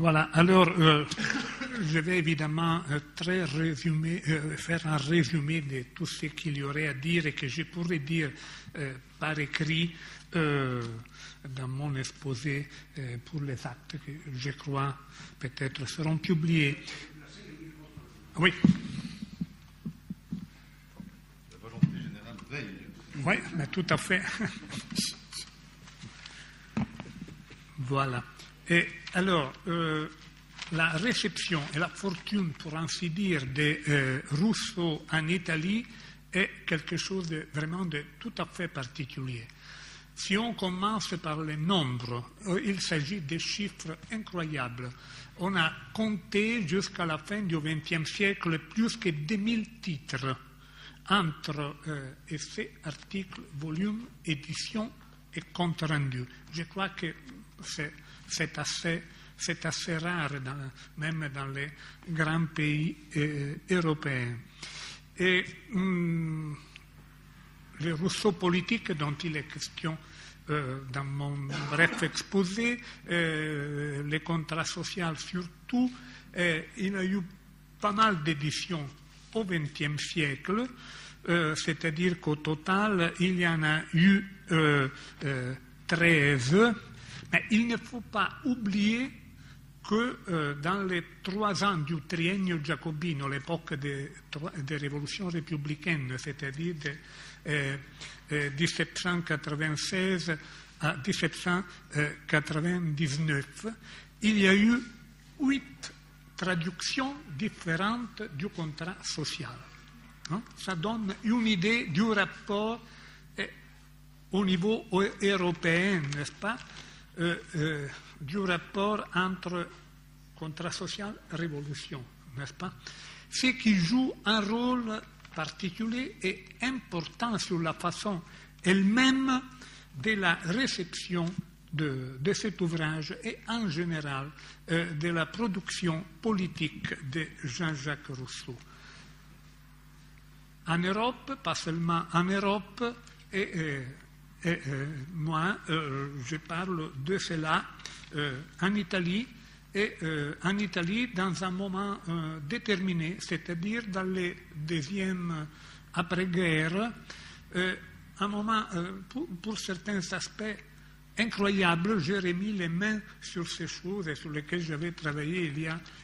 Voilà, alors euh, je vais évidemment euh, très résumer, euh, faire un résumé de tout ce qu'il y aurait à dire et que je pourrais dire par écrit dans mon exposé pour les actes que je crois peut-être seront publiés. Oui. La volonté générale veille. Oui, mais tout à fait. voilà. Et alors, euh, la réception et la fortune, pour ainsi dire, de euh, Rousseau en Italie est quelque chose de vraiment de tout à fait particulier. Si on commence par les nombres, euh, il s'agit de chiffres incroyables. On a compté jusqu'à la fin du XXe siècle plus que 2000 titres entre essais, articles, volumes, éditions et comptes rendus. Je crois que c'est c'est assez, rare, même dans les grands pays euh, européens. Et hum, le Rousseau politique dont il est question euh, dans mon bref exposé, euh, les contrats sociaux surtout, il y a eu pas mal d'éditions au XXe siècle, c'est-à-dire qu'au total, il y en a eu 13 mais il ne faut pas oublier que euh, dans les trois ans du triennio jacobino, l'époque des, révolutions républicaines, c'est-à-dire de euh, euh, 1796 à 1799, il y a eu huit traductions différentes du contrat social. Hein? Ça donne une idée du rapport eh, au niveau européen, n'est-ce pas? Euh, euh, du rapport entre contrat social et révolution, n'est-ce pas? Ce qui joue un rôle particulier et important sur la façon elle-même de la réception de, cet ouvrage et en général euh, de la production politique de Jean-Jacques Rousseau. En Europe, pas seulement en Europe, et et euh, moi, euh, je parle de cela euh, en Italie. Et en Italie dans un moment déterminé, c'est-à-dire dans les deuxièmes après-guerre, un moment, pour, certains aspects incroyables, j'ai remis les mains sur ces choses sur lesquelles j'avais travaillé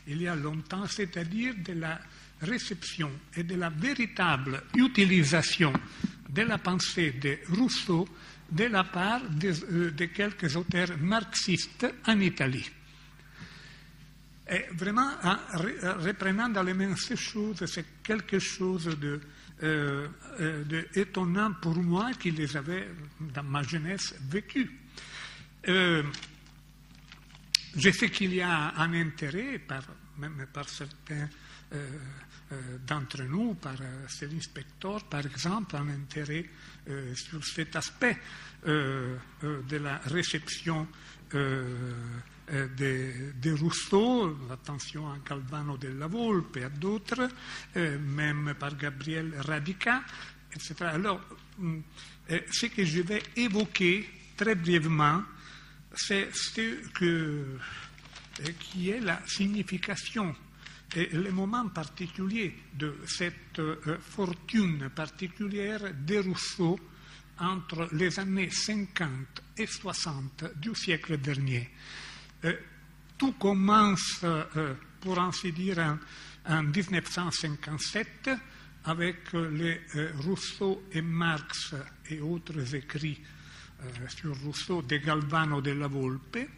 il y a longtemps, c'est-à-dire de la réception et de la véritable utilisation de la pensée de Rousseau de la part de, euh, quelques auteurs marxistes en Italie. Et vraiment, en reprenant dans les mains ces choses, c'est quelque chose de, euh, euh, pour moi qui les avait, dans ma jeunesse, vécu. je sais qu'il y a un intérêt, même par certains euh, d'entre nous, par euh, Céline Spector, par exemple, un intérêt euh, sur cet aspect de la réception de, Rousseau, l'attention à Calvano della Volpe à d'autres, même par Gabriel Radica, etc. Alors, ce que je vais évoquer très brièvement, c'est ce que, qui est la signification et le moment particulier de cette euh, fortune particulière de Rousseau entre les années 50 et 60 du siècle dernier. Euh, tout commence, euh, pour ainsi dire, en, en 1957 avec les Rousseau et Marx et autres écrits sur Rousseau de Galvano della Volpe,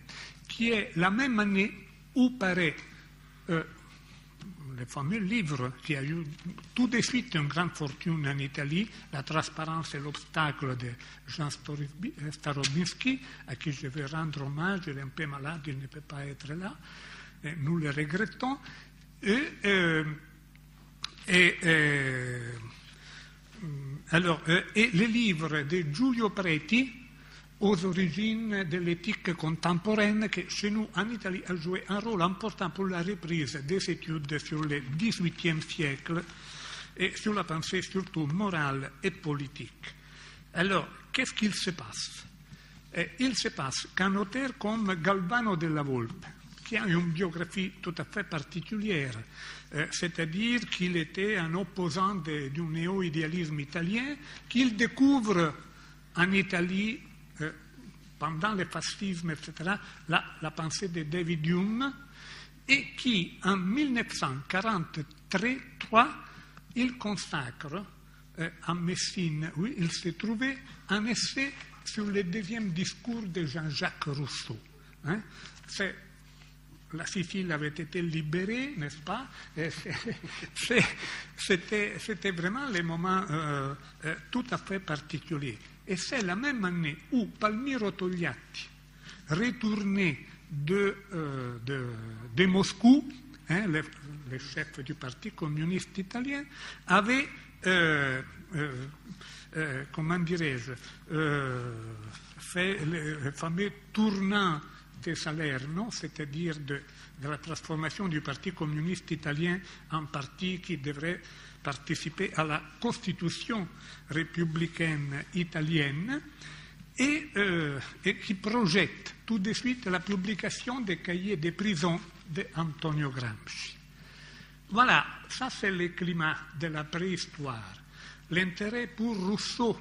qui est la même année où paraît le fameux livre qui a eu tout de suite une grande fortune en Italie, La transparence et l'obstacle de Jean Starobinski, à qui je veux rendre hommage, il est un peu malade, il ne peut pas être là, et nous le regrettons. Et, euh, et, euh, alors, euh, et le livre de Giulio Preti, aux origines de l'éthique contemporaine qui, chez nous, en Italie, a joué un rôle important pour la reprise des études sur le XVIIIe siècle et sur la pensée surtout morale et politique. Alors, qu'est-ce qu'il se passe Il se passe qu'un auteur comme Galvano della Volpe, qui a une biographie tout à fait particulière, euh, c'est-à-dire qu'il était un opposant de, du néo-idéalisme italien, qu'il découvre en Italie, pendant le fascisme, etc., la, la pensée de David Hume, et qui, en 1943, il consacre euh, à Messine, où il s'est trouvé un essai sur le deuxième discours de Jean-Jacques Rousseau. Hein. la Sicile avait été libérée, n'est-ce pas? C'était vraiment les moments euh, euh, tout à fait particuliers. Et c'est la même année où Palmiro Togliatti, retourné de, euh, de, de Moscou, hein, le, le, chef du Parti communiste italien, avait, euh, euh, euh comment dirais-je, euh, fait le, fameux tournant Salerno, c'est-à-dire de, de, la transformation du Parti communiste italien en parti qui devrait participer à la constitution républicaine italienne et, euh, et, qui projette tout de suite la publication des cahiers des prisons d'Antonio Gramsci. Voilà, ça c'est le climat de la préhistoire. L'intérêt pour Rousseau,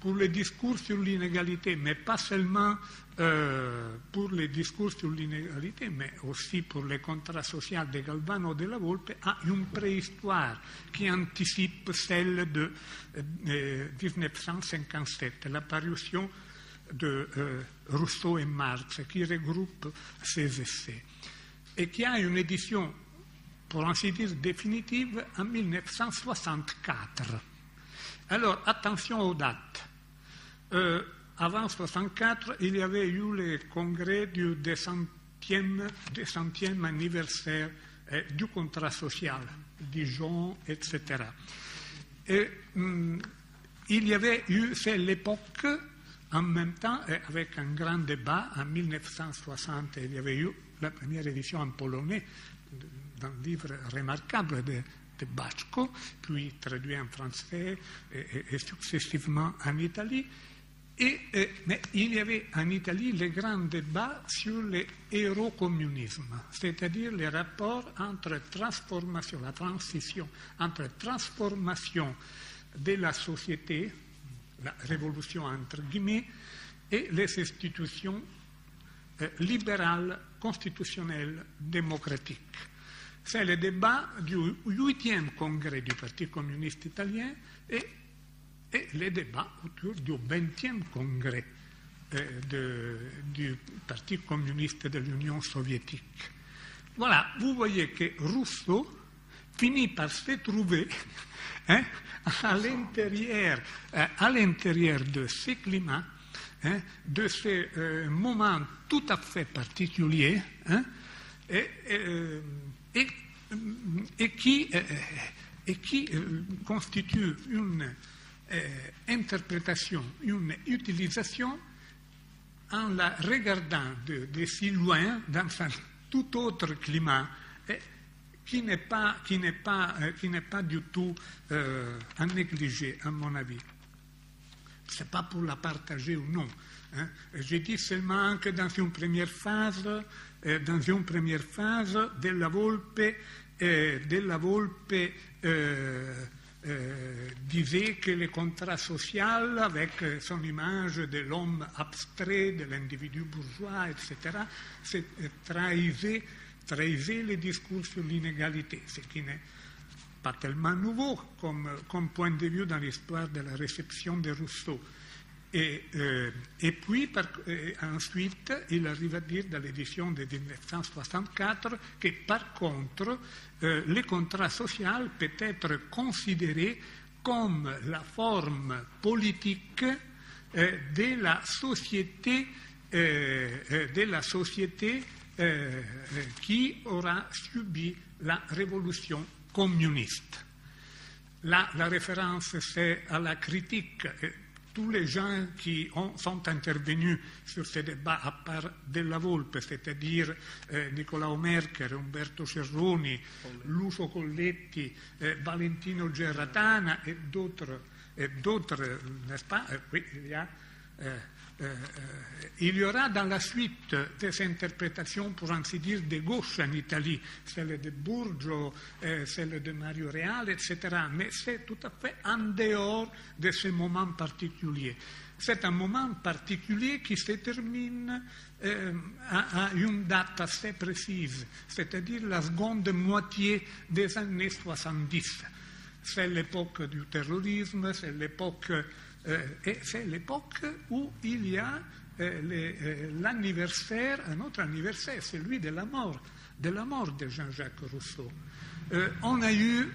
pour le discours sur l'inégalité, mais pas seulement euh, pour les discours sur l'inégalité, mais aussi pour le contrat social de Galvano de la Volpe, a une préhistoire qui anticipe celle de euh, 1957, l'apparition de euh, Rousseau et Marx, qui regroupe ces essais, et qui a une édition, pour ainsi dire, définitive en 1964. Alors, attention aux dates. Euh, avant 1964, il y avait eu le congrès du 200e, 200e anniversaire eh, du contrat social, Dijon, etc. Et hum, il y avait eu, c'est l'époque, en même temps, avec un grand débat, en 1960, il y avait eu la première édition en polonais d'un livre remarquable de, de puis traduit en français et successivement en Italie. Et, eh, mais il y avait en Italie le grand débat sur l'hérocommunisme, c'est-à-dire les rapports entre transformation, la transition, entre transformation de la société, la révolution entre guillemets, et les institutions eh, libérales, constitutionnelles, démocratiques. C'est le débat du huitième congrès du Parti communiste italien et et les débats autour du 20e congrès euh, du Parti communiste de l'Union soviétique. Voilà, vous voyez que Rousseau finit par se trouver hein, à l'intérieur, euh, à l'intérieur de ces climats, hein, de ces euh, moments tout à fait particuliers, hein, et, et, et, qui, et qui constitue une euh, interprétation, une utilisation en la regardant de, si loin, dans un tout autre climat, qui n'est pas, qui n'est pas, euh, qui n'est pas du tout euh, à négliger, à mon avis. Ce n'est pas pour la partager ou non. Hein. Je dis seulement que dans une première phase, euh, dans une première phase, de la Volpe, euh, de la Volpe euh, euh, disait que le contrat social, avec son image de l'homme abstrait, de l'individu bourgeois, etc., trahissait, trahissait le discours sur l'inégalité, ce qui n'est pas tellement nouveau comme, comme, point de vue dans l'histoire de la réception de Rousseau. Et, euh, et puis, par, euh, ensuite, il arrive à dire dans l'édition de 1964 que, par contre, euh, le contrat social peut être considéré comme la forme politique euh, de la société, euh, de la société qui aura subi la révolution communiste. Là, la référence, c'est à la critique tous les gens qui ont, sont intervenus sur ce débat à part Della Volpe, c'est-à-dire eh, Nicolao Merker, Umberto Cerroni, Lucio Colletti, eh, Valentino Gerratana et d'autres, n'est-ce pas? Et puis il y a eh, euh, il y aura dans la suite des interprétations, pour ainsi dire, de gauche en Italie, celle de Burgio, euh, celle de Mario Reale, etc. Mais c'est tout à fait en dehors de ce moment particulier. C'est un moment particulier qui se termine euh, à, une date assez précise, c'est-à-dire la seconde moitié des années 70. C'est l'époque du terrorisme, c'est l'époque, euh, et c'est l'époque où il y a euh, l'anniversaire, un autre anniversaire, celui de la mort, de la mort de Jean-Jacques Rousseau. on a eu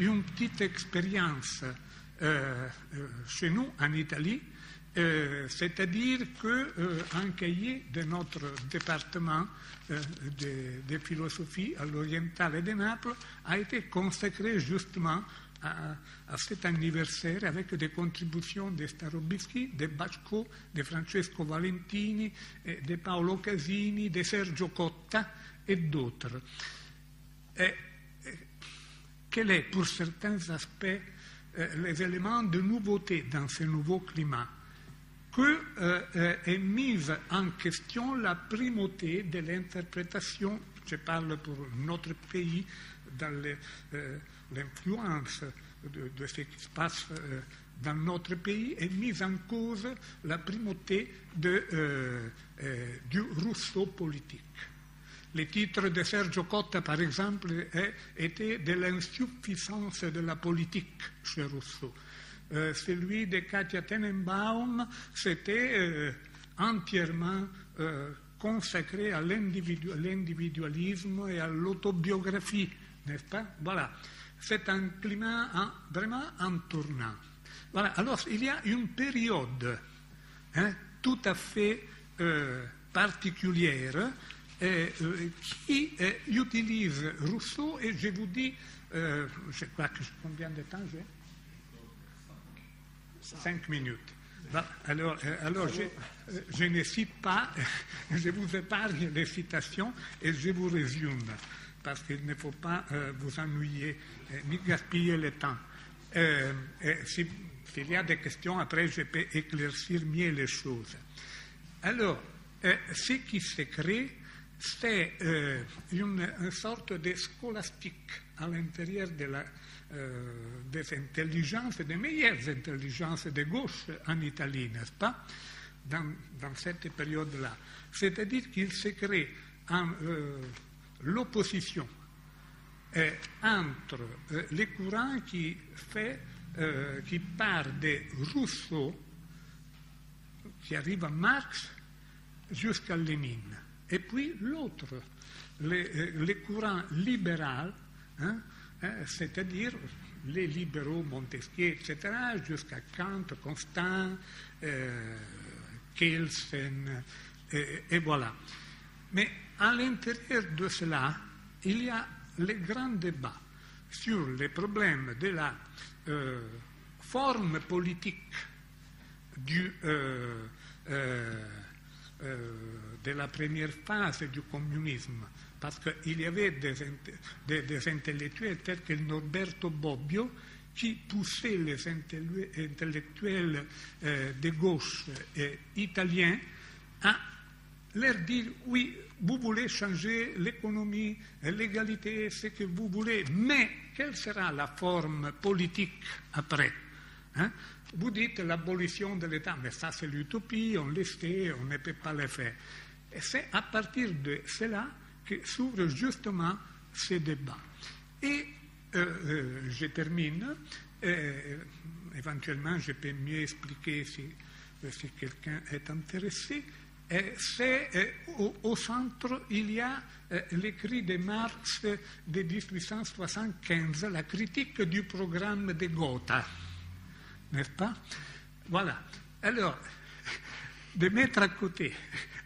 une petite expérience chez nous en Italie euh, c'est-à-dire qu'un euh, cahier de notre département euh, de, de, philosophie à l'oriental de Naples a été consacré justement à, à, cet anniversaire avec des contributions de Starobischi, de Bacco, de Francesco Valentini, de Paolo Casini, de Sergio Cotta et d'autres. Quels sont pour certains aspects les éléments de nouveauté dans ce nouveau climat que euh, est mise en question la primauté de l'interprétation, je parle pour notre pays, dans euh, l'influence de, ce qui se passe euh, dans notre pays, est mise en cause la primauté de, euh, euh, du Rousseau politique. Le titre de Sergio Cotta, par exemple, était de l'insuffisance de la politique chez Rousseau. Celui de Katia Tenenbaum, c'était entièrement consacré à l'individualisme et à l'autobiographie, n'est-ce pas? Voilà. C'est un climat en, vraiment en tournant. Voilà. Alors, il y a une période hein, tout à fait particulière qui utilise Rousseau, et je vous dis, je crois que combien de temps j'ai? Cinq minutes. alors, euh, alors euh, je, ne cite pas, je vous épargne les citations et je vous résume, parce qu'il ne faut pas euh, vous ennuyer ni gaspiller le temps. S'il si, y a des questions, après je peux éclaircir mieux les choses. Alors, ce qui se crée, c'est une, sorte de scolastique à l'intérieur euh, des intelligences, des meilleures intelligences de gauche en Italie, n'est-ce pas, dans, cette période-là. C'est-à-dire qu'il se crée euh, l'opposition euh, entre les courants qui, fait, part de Rousseau, qui arrive à Marx, jusqu'à Lénine, et puis l'autre, les, les courants libéraux, hein, Hein, c'est-à-dire les libéraux Montesquieu, etc., jusqu'à Kant, Constant, euh, Kelsen, et, et, voilà. Mais à l'intérieur de cela, il y a les grands débats sur les problèmes de la euh, forme politique du, euh, euh, euh de la première phase du communisme parce qu'il y avait des, des, des, intellectuels tels que Norberto Bobbio qui poussaient les intellectuels euh, de gauche italiens à leur dire oui, vous voulez changer l'économie, l'égalité, ce que vous voulez, mais quelle sera la forme politique après hein? Vous dites l'abolition de l'État, mais ça c'est l'utopie, on le sait, on ne peut pas le faire. Et c'est à partir de cela que s'ouvre justement ce débat. Et euh, euh, je termine, euh, éventuellement je peux mieux expliquer si, si quelqu'un est intéressé. C'est au, au, centre, il y a l'écrit de Marx de 1875, la critique du programme de Gotha, n'est-ce pas Voilà. Alors, de mettre à côté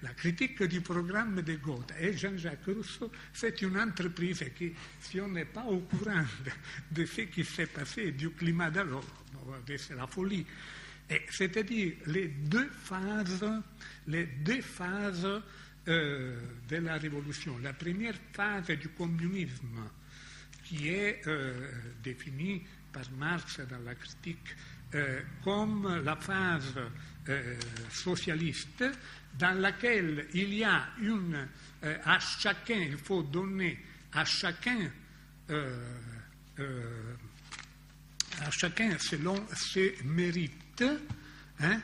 la critique du programme de Gotha et Jean-Jacques Rousseau, c'est une entreprise qui, si on n'est pas au courant de ce qui s'est passé, du climat d'alors, c'est la folie. C'est-à-dire les deux phases, les deux phases euh, de la révolution. La première phase du communisme, qui est euh, définie par Marx dans la critique euh, comme la phase socialiste dans laquelle il y a une, à chacun, il faut donner à chacun, à chacun selon ses mérites, hein,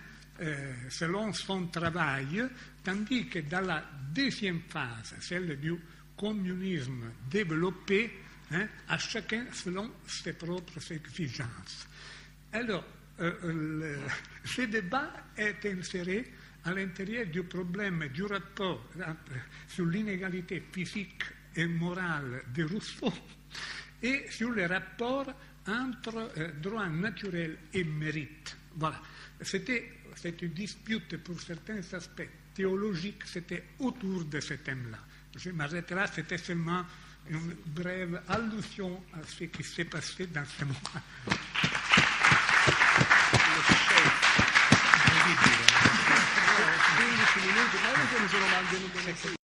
selon son travail, tandis que dans la deuxième phase, celle du communisme développé, hein, à chacun selon ses propres exigences. Alors, euh, ce débat est inséré à l'intérieur du problème du rapport sur l'inégalité physique et morale de Rousseau et sur le rapport entre euh, droit naturel et mérite. Voilà. C'était cette dispute pour certains aspects théologiques, c'était autour de ce thème-là. Je m'arrêterai là, c'était seulement une brève allusion à ce qui s'est passé dans ce moment. 15